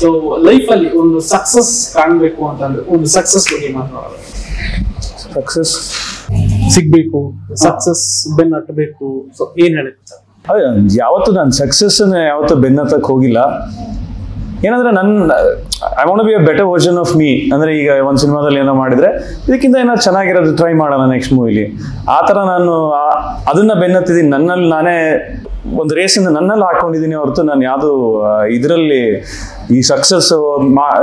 So ಲೈಫಲ್ಲಿ ಅಲ್ಲಿ ಒಂದು ಸಕ್ಸಸ್ ಕಾಣಬೇಕು ಅಂತಂದ್ರೆ ಒಂದು ಸಕ್ಸಸ್ ಬಗ್ಗೆ ಮಾತನಾಡೋದು ಸಕ್ಸಸ್ ಸಿಗ್ಬೇಕು ಸಕ್ಸಸ್ ಬೆನ್ನಟ್ಟಬೇಕು. ಸೊ ಏನ್ ಹೇಳುತ್ತೆ ಸರ್ ಅದೇ ಯಾವತ್ತು ನಾನು ಸಕ್ಸಸ್ ಯಾವತ್ತು ಬೆನ್ನತ್ತಕ್ಕೆ ಹೋಗಿಲ್ಲ. ಏನಂದ್ರೆ ನನ್ನ I want be a better version of me ಅಂದ್ರೆ ಈಗ ಒಂದು ಸಿನಿಮಾದಲ್ಲಿ ಏನೋ ಮಾಡಿದ್ರೆ ಇದಕ್ಕಿಂತ ಏನೋ ಚೆನ್ನಾಗಿರೋದು ಟ್ರೈ ಮಾಡೋಣ ನೆಕ್ಸ್ಟ್ ಮೂವಿಲಿ ಆ ಥರ ನಾನು ಅದನ್ನ ಬೆನ್ನತ್ತಿದ್ದೀನಿ. ನನ್ನಲ್ಲಿ ನಾನೇ ಒಂದು ರೇಸಿಂದ ನನ್ನಲ್ಲಿ ಹಾಕೊಂಡಿದ್ದೀನಿ ಹೊರತು ನಾನು ಯಾವುದು ಇದರಲ್ಲಿ ಈ ಸಕ್ಸಸ್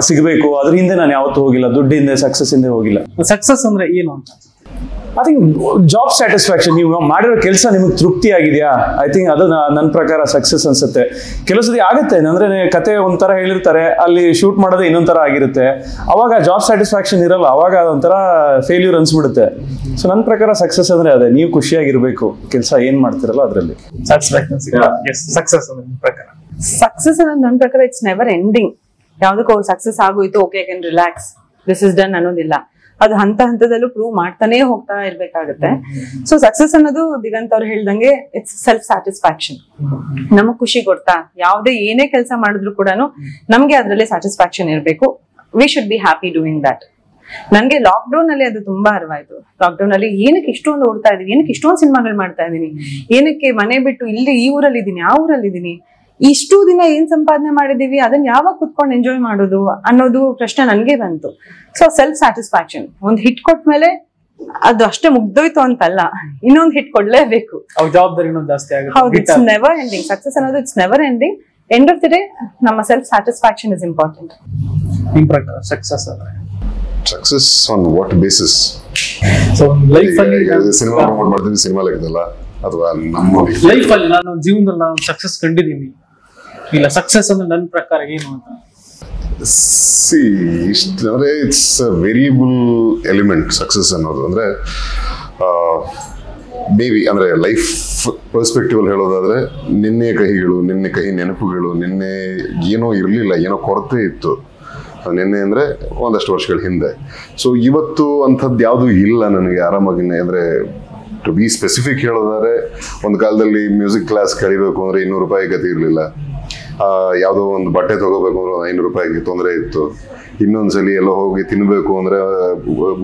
ಸಿಗಬೇಕು ಅದ್ರ ಹಿಂದೆ ನಾನು ಯಾವತ್ತೂ ಹೋಗಿಲ್ಲ, ದುಡ್ಡಿಂದ ಸಕ್ಸಸ್ ಹಿಂದೆ ಹೋಗಿಲ್ಲ. ಸಕ್ಸಸ್ ಅಂದ್ರೆ ಏನು ಅಂತ? ಐ ಥಿಂಕ್ ಜಾಬ್ ಸ್ಯಾಟಿಸ್ಫ್ಯಾಕ್ಷನ್ ನೀವು ಮಾಡಿರೋ ಕೆಲಸ ನಿಮಗೆ ತೃಪ್ತಿ ಆಗಿದೆಯಾ ಐ ಥಿಂಕ್ ಅದು ನನ್ನ ಪ್ರಕಾರ ಸಕ್ಸಸ್ ಅನ್ಸುತ್ತೆ. ಕೆಲಸದಿ ಆಗುತ್ತೆ ಅಂದ್ರೆ ಕತೆ ಒಂಥರ ಹೇಳಿರ್ತಾರೆ ಅಲ್ಲಿ ಶೂಟ್ ಮಾಡೋದೇ ಇನ್ನೊಂಥರ ಆಗಿರುತ್ತೆ. ಅವಾಗ ಜಾಬ್ ಸ್ಯಾಟಿಸ್ಫ್ಯಾಕ್ಷನ್ ಇರಲ್ಲ ಅವಾಗ ಅದೊಂಥರ ಫೇಲ್ಯೂರ್ ಅನ್ಸ್ಬಿಡುತ್ತೆ. ಸೊ ನನ್ನ ಪ್ರಕಾರ ಸಕ್ಸಸ್ ಅಂದ್ರೆ ಅದೇ ನೀವು ಖುಷಿಯಾಗಿರ್ಬೇಕು. ಕೆಲಸ ಏನ್ ಮಾಡ್ತಿರಲ್ಲ ಅದರಲ್ಲಿ. ಸಕ್ಸಸ್ ಪ್ರಕಾರ. ಸಕ್ಸಸ್ ಅನ್ನೋದು ನನ್ನ ಪ್ರಕಾರ ಇಟ್ಸ್ ನೆವರ್ ಎಂಡಿಂಗ್ ಯಾವ್ದಕ್ಕೂ ಸಕ್ಸಸ್ ಆಗೋಯ್ತು okay can relax this is done ಅನ್ನೋದಿಲ್ಲ. ಅದು ಹಂತ ಹಂತದಲ್ಲೂ ಪ್ರೂವ್ ಮಾಡ್ತಾನೆ ಹೋಗ್ತಾ ಇರ್ಬೇಕಾಗತ್ತೆ. ಸೊ ಸಕ್ಸಸ್ ಅನ್ನೋದು ದಿಗಂತ ಅವ್ರು ಹೇಳ್ದಂಗೆ ಇಟ್ಸ್ ಸೆಲ್ಫ್ ಸ್ಯಾಟಿಸ್ಫ್ಯಾಕ್ಷನ್ ನಮಗ್ ಖುಷಿ ಕೊಡ್ತಾ, ಯಾವ್ದೇ ಏನೇ ಕೆಲಸ ಮಾಡಿದ್ರು ಕೂಡ ನಮ್ಗೆ ಅದರಲ್ಲಿ ಸ್ಯಾಟಿಸ್ಫ್ಯಾಕ್ಷನ್ ಇರಬೇಕು. We should be happy doing that ನನ್ಗೆ ಲಾಕ್ ಡೌನ್ ಅಲ್ಲಿ ಅದು ತುಂಬಾ ಅರ್ವಾಯ್ತು. ಲಾಕ್ ಡೌನ್ ಅಲ್ಲಿ ಏನಕ್ಕೆ ಇಷ್ಟೊಂದು ಓಡ್ತಾ ಇದೀನಿ, ಏನಕ್ಕೆ ಇಷ್ಟೊಂದು ಸಿನಿಮಾಗಳು ಮಾಡ್ತಾ ಇದೀನಿ, ಏನಕ್ಕೆ ಮನೆ ಬಿಟ್ಟು ಇಲ್ಲಿ ಈ ಊರಲ್ಲಿ ಇದೀನಿ ಆ ಊರಲ್ಲಿ ಇದೀನಿ ಇಷ್ಟು ದಿನ ಏನ್ ಸಂಪಾದನೆ ಮಾಡಿದೀವಿ ಅದನ್ನ ಯಾವಾಗ ಕುತ್ಕೊಂಡು ಎಂಜಾಯ್ ಮಾಡೋದು ಅನ್ನೋದು ಪ್ರಶ್ನೆ ನನ್ಗೆ ಬಂತು. ಸೊ ಸೆಲ್ಫ್ ಸ್ಯಾಟಿಸ್ಫ್ಯಾಕ್ಷನ್ ಒಂದ್ ಹಿಟ್ ಕೊಟ್ಮೇಲೆ ಅದು ಅಷ್ಟೇ ಮುಗ್ದೋಯ್ತು ಅಂತಲ್ಲ. ಇನ್ನೊಂದು ಹಿಟ್ ಕೊಡ್ಲೇಬೇಕು. ಹೌದು ಆಗುತ್ತೆ. ಇಟ್ಸ್ ನೆವರ್ ಎಂಡಿಂಗ್ ಸಕ್ಸಸ್ ಅನ್ನೋದು it's never ending end of the day ನಮ್ಮ self satisfaction is important success success on what basis life ಅಲ್ಲಿ ಸಿನಿಮಾ ಪ್ರಮೋಟ್ ಮಾಡ್ತೀನಿ ಸಿನಿಮಾ ಲೆಕ್ಕದಲ್ಲ ಅಥವಾ ನಮ್ಮ ಲೈಫ್ ಅಲ್ಲಿ ನಾನು ಜೀವನದಲ್ಲಿ ನಾನು ಸಕ್ಸಸ್ ಕಂಡಿದ್ದೀನಿ. ಇಲ್ಲ ಸಕ್ಸಸ್ ಅಂದ್ರೆ ನನ್ನ ಪ್ರಕಾರ ಏನು ಅಂತ? ಸಿ ಇಷ್ಟ ಇಟ್ಸ್ ವೇರಿಯಬಲ್ ಎಲಿಮೆಂಟ್ ಸಕ್ಸಸ್ ಅನ್ನೋದು. ಅಂದರೆ ಮೇ ಬಿ ಅಂದರೆ ಲೈಫ್ ಪರ್ಸ್ಪೆಕ್ಟಿವ್ ಹೇಳೋದಾದ್ರೆ, ನಿನ್ನೆ ಕಹಿಗಳು ನಿನ್ನೆ ಕಹಿ ನೆನಪುಗಳು ನಿನ್ನೆ ಏನೋ ಇರಲಿಲ್ಲ, ಏನೋ ಕೊರತೆ ಇತ್ತು. ನಿನ್ನೆ ಅಂದರೆ ಒಂದಷ್ಟು ವರ್ಷಗಳ ಹಿಂದೆ. ಸೊ ಇವತ್ತು ಅಂಥದ್ದು ಯಾವುದೂ ಇಲ್ಲ ನನಗೆ ಆರಾಮಾಗಿ ಅಂದರೆ ಟು ಬಿ ಸ್ಪೆಸಿಫಿಕ್ ಹೇಳೋದಾದ್ರೆ, ಒಂದು ಕಾಲದಲ್ಲಿ ಮ್ಯೂಸಿಕ್ ಕ್ಲಾಸ್ ಕಲಿಬೇಕು ಅಂದರೆ ಇನ್ನೂರು ರೂಪಾಯಿ ಗತಿ ಇರಲಿಲ್ಲ. ಯಾವುದೋ ಒಂದು ಬಟ್ಟೆ ತಗೋಬೇಕು ಅಂದ್ರೆ ಒಂದು ಐನೂರು ರೂಪಾಯಿಗೆ ತೊಂದರೆ ಇತ್ತು. ಇನ್ನೊಂದ್ಸಲಿ ಎಲ್ಲ ಹೋಗಿ ತಿನ್ಬೇಕು ಅಂದ್ರೆ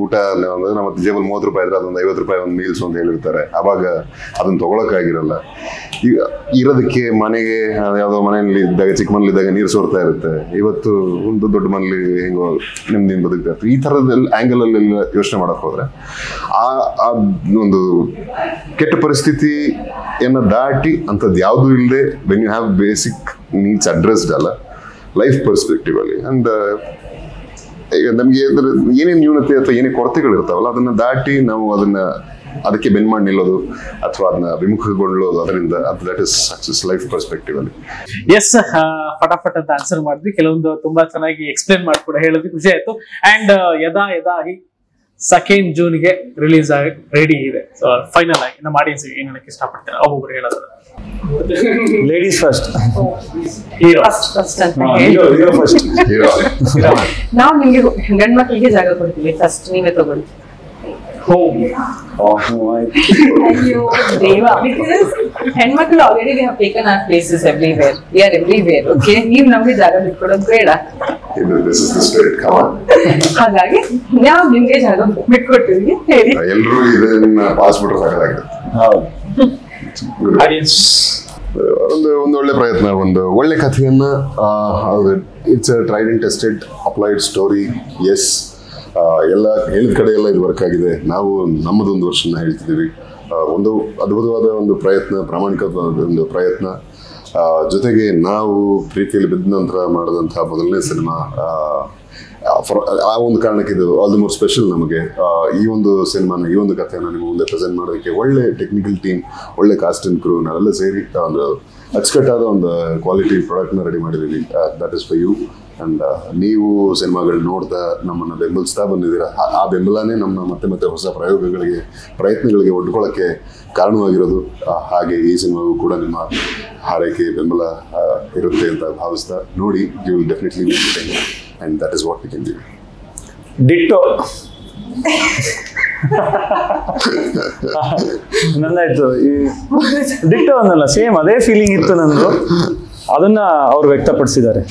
ಊಟ ಅಂದ್ರೆ ನಮ್ಮ ಜೇಬಲ್ ಮೂವತ್ತು ರೂಪಾಯಿ ಇದ್ರೆ ಅದೊಂದು ಐವತ್ತು ರೂಪಾಯಿ ಒಂದು ಮೀಲ್ಸ್ ಅಂತ ಹೇಳಿರ್ತಾರೆ. ಅವಾಗ ಅದನ್ನ ತಗೊಳಕ್ಕಾಗಿರಲ್ಲ. ಈಗ ಇರೋದಕ್ಕೆ ಮನೆಗೆ ಯಾವುದೋ ಮನೆಯಲ್ಲಿ ಇದ್ದಾಗ, ಚಿಕ್ಕ ಮನೇಲಿದ್ದಾಗ ನೀರು ಸೋರ್ತಾ ಇರುತ್ತೆ. ಇವತ್ತು ಒಂದು ದೊಡ್ಡ ಮನೇಲಿ ಹೆಂಗೋ ನಿಮ್ದಿನ ಬದುಕ್ತಾ ಇರ್ತದೆ ಈ ಥರದಲ್ಲಿ ಆ್ಯಂಗಲಲ್ಲೆಲ್ಲ ಯೋಚನೆ ಮಾಡಕ್ ಹೋದ್ರೆ, ಆ ಆ ಒಂದು ಕೆಟ್ಟ ಪರಿಸ್ಥಿತಿಯನ್ನು ದಾಟಿ ಅಂಥದ್ದು ಯಾವುದೂ ಇಲ್ಲದೆ when you have basic needs addressed ಅಲ್ಲ ಲೈಫ್ ಪರ್ಸ್ಪೆಕ್ಟಿವ್ ಅಲ್ಲಿ. ಅಂಡ್ ಈಗ ನಮಗೆ ಏನೇನು ನ್ಯೂನತೆ ಅಥವಾ ಏನೇ ಕೊರತೆಗಳಿರ್ತಾವಲ್ಲ ಅದನ್ನ ದಾಟಿ ನಾವು ಅದನ್ನ ಅದಕ್ಕೆ ಬೆನ್ ಮಾಡಿ ನಿಲ್ಲೋದು ಅಥವಾ ಅದನ್ನ ವಿಮುಖಗೊಳ್ಳೋದು, ಅದರಿಂದ that is success life perspective ಅಲ್ಲಿ. ಎಸ್ ಫಟಾಫಟ್ ಅಂತ ಆನ್ಸರ್ ಮಾಡಿದ್ವಿ. ಕೆಲವೊಂದು ತುಂಬಾ ಚೆನ್ನಾಗಿ ಎಕ್ಸ್ಪ್ಲೇನ್ ಮಾಡಿ ಕೂಡ ಹೇಳೋದು ಖುಷಿ ಆಯ್ತು. ಅಂಡ್ ಯದಾ ಯದಾ ಹಿ ಸೆಕೆಂಡ್ ಜೂನ್ಗೆ ರಿಲೀಸ್ ಆಗಿ ರೆಡಿ ಇದೆ. ಫೈನಲ್ ಆಗಿ ನಮ್ಮ ಆಡಿಯನ್ಸ್ ಏನ್ ಹೇಳಕ್ಕೆ ಇಷ್ಟಪಡ್ತಾರೆ? ಒಬ್ಬೊಬ್ರು ಹೇಳೋದು. Ladies first hero first first ಅಂತ ಹೇಳಿ ಹೀರೋ ಫಸ್ಟ್ ಹೀರೋ ನಾವು ನಿಮ್ಗೆ ಗಂಡ್ ಮಕ್ಳಿಗೆ ಜಾಗ ಕೊಡ್ತೀವಿ ಫಸ್ಟ್ ನೀವೇ ತಗೊಳ್ಳಿ. ಹೋಮ್ ಅಯ್ಯೋ ದೇವ. ಬಿಕಾಸ್ ಹೆಣ್ಮಕ್ಳು already we have taken our places everywhere we are everywhere okay ನೀವು ನಮ್ಗೆ ಜಾಗ ಬಿಟ್ಕೊಡೋದು ಬೇಡ. ಇದು this is the spirit come on ಹಾಗಾಗಿ ನಾವು ನಿಮ್ಗೆ ಜಾಗ ಬಿಟ್ಕೊಟ್ಟಿದ್ವಿ ಹೇಳಿ. ಎಲ್ಲರೂ ಇದನ್ನ ಪಾಸ್ ಬಿಟ್ರೆ ಸಾಕಾಗಿರುತ್ತೆ ಹೌದು. ಆಡಿಯನ್ಸ್ ಒಂದು ಒಂದು ಒಳ್ಳೆ ಪ್ರಯತ್ನ, ಒಂದು ಒಳ್ಳೆ ಕಥೆಯನ್ನ it's tried and tested applied story yes ಎಲ್ಲ ಹೇಳಿದ ಕಡೆ ಎಲ್ಲ ಇದು ವರ್ಕ್ ಆಗಿದೆ. ನಾವು ನಮ್ಮದೊಂದು ವರ್ಷನ ಹೇಳ್ತಿದ್ದೀವಿ. ಒಂದು ಅದ್ಭುತವಾದ ಒಂದು ಪ್ರಯತ್ನ, ಪ್ರಾಮಾಣಿಕವಾದ ಒಂದು ಪ್ರಯತ್ನ. ಜೊತೆಗೆ ನಾವು ಪ್ರೀತಿಯಲ್ಲಿ ಬಿದ್ದ ನಂತರ ಮಾಡಿದಂತಹ ಮೊದಲನೇ ಸಿನಿಮಾ ಆ ಒಂದು ಕಾರಣಕ್ಕೆ ಇದು ಆಲ್ ದಿ ಮೋರ್ ಸ್ಪೆಷಲ್ ನಮಗೆ. ಈ ಒಂದು ಸಿನಿಮಾನ, ಈ ಒಂದು ಕಥೆಯನ್ನು ನಿಮ್ಮ ಮುಂದೆ ಪ್ರೆಸೆಂಟ್ ಮಾಡೋದಕ್ಕೆ ಒಳ್ಳೆ ಟೆಕ್ನಿಕಲ್ ಟೀಮ್ ಒಳ್ಳೆ ಕಾಸ್ಟ್ ಅಂಡ್ ಕ್ರೂ ನಾವೆಲ್ಲ ಸೇರಿ ಒಂದು ಅಚ್ಚುಕಟ್ಟಾದ ಒಂದು ಕ್ವಾಲಿಟಿ ಪ್ರಾಡಕ್ಟ್ನ ರೆಡಿ ಮಾಡಿದ್ದೀವಿ. That is for you and ನೀವು ಸಿನಿಮಾಗಳು ನೋಡ್ತಾ ನಮ್ಮನ್ನು ಬೆಂಬಲಿಸ್ತಾ ಬಂದಿದ್ದೀರಾ. ಆ- ಆ ಬೆಂಬಲನೇ ನಮ್ಮ ಮತ್ತೆ ಮತ್ತೆ ಹೊಸ ಪ್ರಯೋಗಗಳಿಗೆ, ಪ್ರಯತ್ನಗಳಿಗೆ ಒಡ್ಕೊಳ್ಳೋಕ್ಕೆ ಕಾರಣವಾಗಿರೋದು. ಹಾಗೆ ಈ ಸಿನಿಮಾಗೂ ಕೂಡ ನಿಮ್ಮ ಹಾರೈಕೆ ಬೆಂಬಲ ಇರುತ್ತೆ ಅಂತ ಭಾವಿಸ್ತಾ ನೋಡಿ. You will definitely and that is what we can do. Ditto ನಂದಾಯ್ತು ಈ ಡಿಟ್ಟೋ ಅನ್ನಲ್ಲ ಸೇಮ್ ಅದೇ ಫೀಲಿಂಗ್ ಇತ್ತು ನಂದು ಅದನ್ನ ಅವ್ರು ವ್ಯಕ್ತಪಡಿಸಿದ್ದಾರೆ.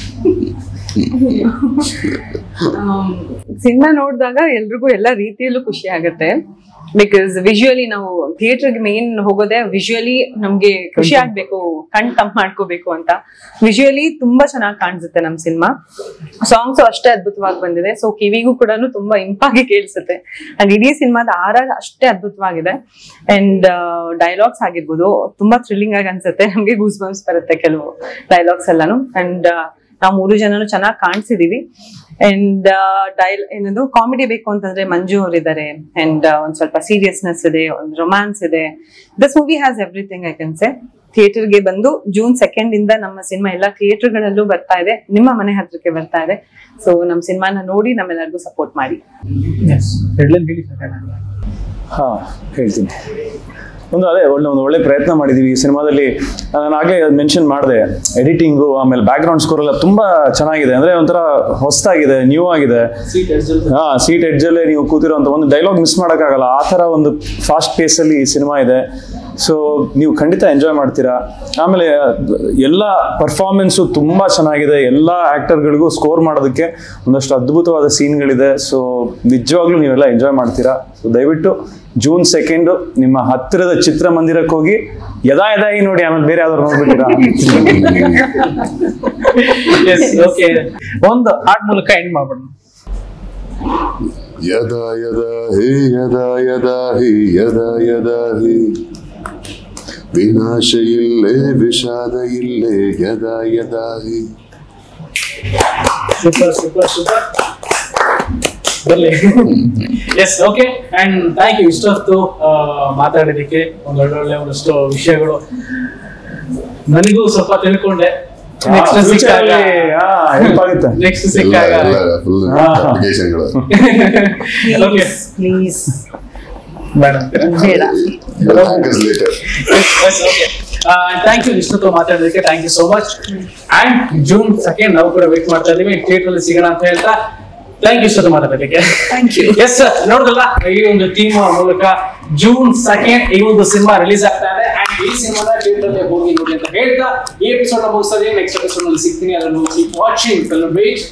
ಸಿನಿಮಾ ನೋಡಿದಾಗ ಎಲ್ರಿಗೂ ಎಲ್ಲ ರೀತಿಯಲ್ಲೂ ಖುಷಿ ಆಗುತ್ತೆ. ಬಿಕಾಸ್ ವಿಜುವಲಿ ನಾವು ಥಿಯೇಟರ್ಗೆ ಮೇನ್ ಹೋಗೋದೇ ವಿಜುವಲಿ ನಮ್ಗೆ ಖುಷಿ ಆಗ್ಬೇಕು, ಕಣ್ ತಂಪ್ ಮಾಡ್ಕೋಬೇಕು ಅಂತ. ವಿಜುವಲಿ ತುಂಬಾ ಚೆನ್ನಾಗಿ ಕಾಣಿಸುತ್ತೆ ನಮ್ ಸಿನಿಮಾ. ಸಾಂಗ್ಸ್ ಅಷ್ಟೇ ಅದ್ಭುತವಾಗಿ ಬಂದಿದೆ. ಸೊ ಕಿವಿಗೂ ಕೂಡ ತುಂಬಾ ಇಂಪಾಗಿ ಕೇಳಿಸುತ್ತೆ. ಅಂಡ್ ಇಡೀ ಸಿನಿಮಾದ ಆರ್ ಅಷ್ಟೇ ಅದ್ಭುತವಾಗಿದೆ. ಅಂಡ್ ಡೈಲಾಗ್ಸ್ ಆಗಿರ್ಬೋದು, ತುಂಬಾ ಥ್ರಿಲ್ಲಿಂಗ್ ಆಗಿ ಅನ್ಸುತ್ತೆ. ನಮ್ಗೆ ಗೂಸ್ ಬಂಪ್ಸ್ ಬರುತ್ತೆ ಕೆಲವು ಡೈಲಾಗ್ಸ್ ಎಲ್ಲಾನು. ಅಂಡ್ ನಾವು ಮೂರು ಜನನು ಚೆನ್ನಾಗಿ ಕಾಣಿಸಿದೀವಿ. ಅಂಡ್ ಡೈಲ್ ಏನದು ಕಾಮಿಡಿ ಬೇಕು ಅಂತಂದ್ರೆ ಮಂಜು ಅವರಿದ್ದಾರೆ ಅಂಡ್ ಒಂದ್ ಸ್ವಲ್ಪ ಸೀರಿಯಸ್ನೆಸ್ ಇದೆ ಒಂದು ರೊಮ್ಯಾನ್ಸ್ ಇದೆ. This movie has everything I can say ಥಿಯೇಟರ್ಗೆ ಬಂದು ಜೂನ್ ಸೆಕೆಂಡ್ ಇಂದ ನಮ್ಮ ಸಿನಿಮಾ ಎಲ್ಲ ಥಿಯೇಟರ್ಗಳಲ್ಲೂ ಬರ್ತಾ ಇದೆ. ನಿಮ್ಮ ಮನೆ ಹತ್ರಕ್ಕೆ ಬರ್ತಾ ಇದೆ. ಸೊ ನಮ್ಮ ಸಿನಿಮಾನ ನೋಡಿ ನಮ್ಮೆಲ್ಲರಿಗೂ ಸಪೋರ್ಟ್ ಮಾಡಿ. ಹಾ ಹೇಳ್ತೀನಿ. ಒಂದು ಅದೇ ಒಳ್ಳೆ ಒಂದು ಒಳ್ಳೆ ಪ್ರಯತ್ನ ಮಾಡಿದೀವಿ ಈ ಸಿನಿಮಾದಲ್ಲಿ. ನಾನು ಆಗಲೇ ಮೆನ್ಷನ್ ಮಾಡಿದೆ. ಎಡಿಟಿಂಗು ಆಮೇಲೆ ಬ್ಯಾಕ್ ಗ್ರೌಂಡ್ ಸ್ಕೋರ್ ಎಲ್ಲ ತುಂಬಾ ಚೆನ್ನಾಗಿದೆ. ಅಂದ್ರೆ ಒಂಥರ ಹೊಸದಾಗಿದೆ ನ್ಯೂ ಆಗಿದೆ. ಹಾ ಸೀಟ್ ಎಡ್ಜಲ್ಲೇ ನೀವು ಕೂತಿರೋ ಒಂದು ಡೈಲಾಗ್ ಮಿಸ್ ಮಾಡೋಕ್ಕಾಗಲ್ಲ. ಆ ಥರ ಒಂದು ಫಾಸ್ಟ್ ಪೇಸಲ್ಲಿ ಈ ಸಿನಿಮಾ ಇದೆ. ಸೊ ನೀವು ಖಂಡಿತ ಎಂಜಾಯ್ ಮಾಡ್ತೀರಾ? ಆಮೇಲೆ ಎಲ್ಲ ಪರ್ಫಾರ್ಮೆನ್ಸು ತುಂಬ ಚೆನ್ನಾಗಿದೆ. ಎಲ್ಲ ಆ್ಯಕ್ಟರ್ಗಳಿಗೂ ಸ್ಕೋರ್ ಮಾಡೋದಕ್ಕೆ ಒಂದಷ್ಟು ಅದ್ಭುತವಾದ ಸೀನ್ಗಳಿದೆ ಸೊ ನಿಜವಾಗ್ಲೂ ನೀವೆಲ್ಲ ಎಂಜಾಯ್ ಮಾಡ್ತೀರಾ? ಸೊ ದಯವಿಟ್ಟು ಜೂನ್ ಸೆಕೆಂಡು ನಿಮ್ಮ ಹತ್ತಿರದ ಚಿತ್ರಮಂದಿರಕ್ಕೆ ಹೋಗಿ ಯದಾ ಯದಾಗಿ ನೋಡಿ ಆಮೇಲೆ ಬೇರೆ ಯಾವ್ದಾರು ನೋಡ್ಬಿಟ್ಟಿರಾ. ಒಂದು ಹಾಡ್ ಮೂಲಕ ಎಂಡ್ ಮಾಡ್ಬಿಡೋಣ. ಯದಾ ಯದಾ ಹೇ ಯದಾ ಯದಾ ಹೇ ಯದಾ ಯದಾ ಹೇ. ವಿನಾಶ ಇಲ್ಲೇ ವಿಷಾದ ಇಲ್ಲೇ Yada Yada Hi. Super super super ಬರಲಿ. Yes okay and thank you ಇಷ್ಟೊತ್ತು ಮಾತಾಡೋದಕ್ಕೆ ಒಂದು ಒಳ್ಳೊಳ್ಳೆ ಒಂದಷ್ಟು ವಿಷಯಗಳು. ನನಗೂ ಸ್ವಲ್ಪ ತಿಳ್ಕೊಂಡೆ. ನೆಕ್ಸ್ಟ್ ಸಿಕ್ಕಾಗ. ಬೇಡ. ಥ್ಯಾಂಕ್ ಯು ಇಷ್ಟೊತ್ತು ಮಾತಾಡೋದಕ್ಕೆ thank you so much and June second ನಾವು ಕೂಡ ವೇಟ್ ಮಾಡ್ತಾ ಇದ್ದೀವಿ. ಥಿಯೇಟರ್ ಅಲ್ಲಿ ಸಿಗೋಣ ಅಂತ ಹೇಳ್ತಾ ಥ್ಯಾಂಕ್ ಯು ಸರ್ ಮಾತಾಡೋದಕ್ಕೆ. ಥ್ಯಾಂಕ್ ಯು ಎಸ್ ನೋಡಿದಲ್ಲ ಈ ಒಂದು ಟೀಮ್ ಮೂಲಕ ಜೂನ್ ಸೆಕೆಂಡ್ ಈ ಒಂದು ಸಿನಿಮಾ ರಿಲೀಸ್ ಆಗ್ತಾ ಇದೆ. ಅಂಡ್ ಈ ಸಿನಿಮಾನ ಥಿಯೇಟರ್ ಅಲ್ಲಿ ಹೋಗಿ ನೋಡಿ ಅಂತ ಹೇಳ್ತಾ ಈ ಎಪಿಸೋಡ್ ಮುಗಿಸ್ತಾ ನೆಕ್ಸ್ಟ್ ಎಪಿಸೋಡ್ ಅಲ್ಲಿ ಸಿಗ್ತೀನಿ. ಅದನ್ನು ವಾಚಿಂಗ್ ವೇಟ್